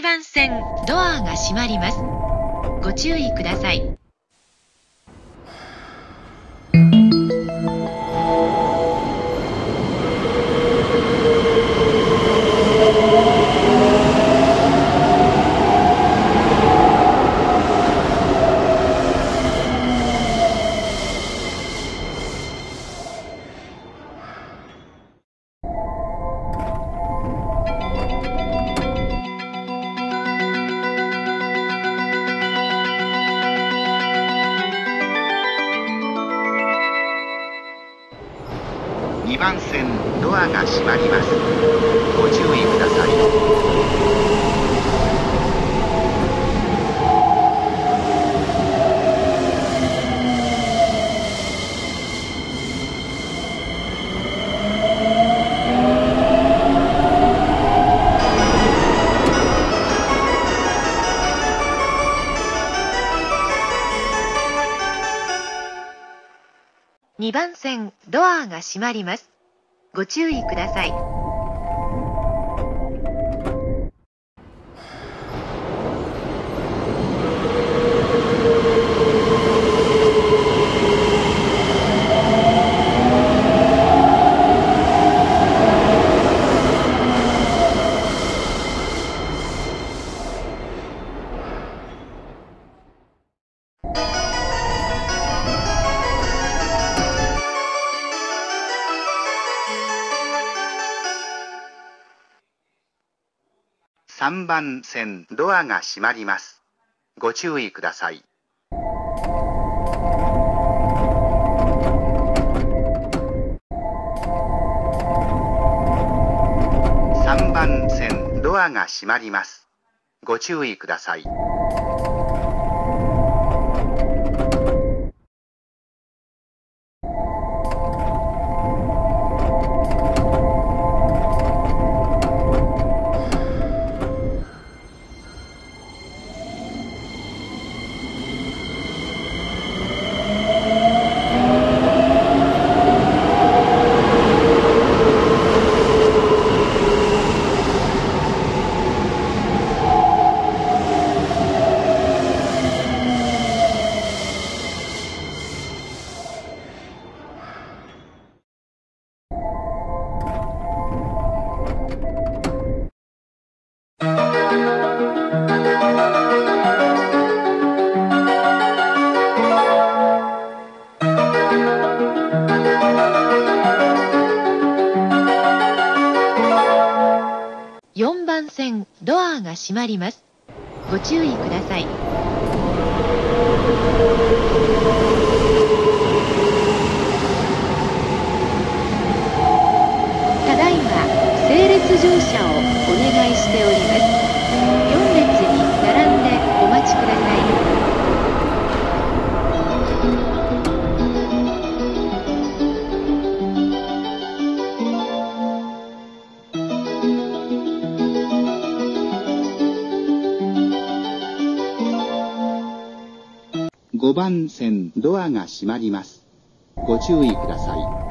1番線ドアが閉まります。ご注意ください。2番線ドアが閉まります。ご注意ください。2番線ドアが閉まります。ご注意ください。3番線ドアが閉まります。ご注意ください。3番線ドアが閉まります。ご注意ください。3番線ドアが閉まります。ご注意ください。列乗車をお願いしております。5番線ドアが閉まります。ご注意ください。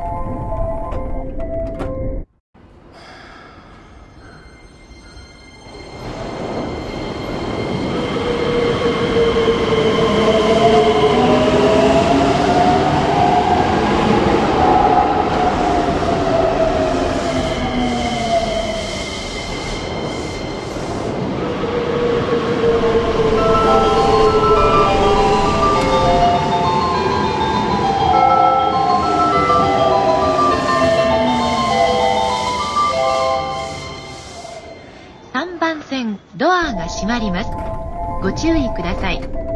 閉まります。ご注意ください。